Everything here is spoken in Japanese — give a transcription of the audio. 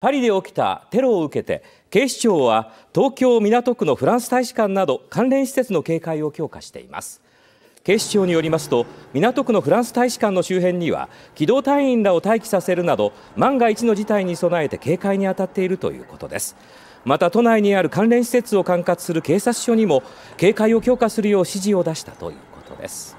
パリで起きたテロを受けて警視庁は東京港区のフランス大使館など関連施設の警戒を強化しています。警視庁によりますと港区のフランス大使館の周辺には機動隊員らを待機させるなど万が一の事態に備えて警戒に当たっているということです。また都内にある関連施設を管轄する警察署にも警戒を強化するよう指示を出したということです。